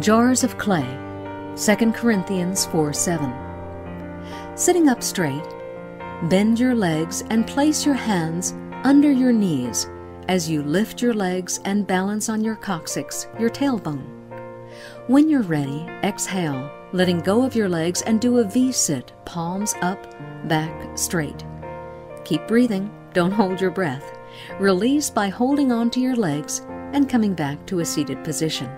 Jars of clay. 2 Corinthians 4 7. Sitting up straight, bend your legs and place your hands under your knees as you lift your legs and balance on your coccyx, your tailbone. When you're ready, exhale, letting go of your legs and do a V sit, palms up, back straight. Keep breathing, don't hold your breath. Release by holding onto your legs and coming back to a seated position.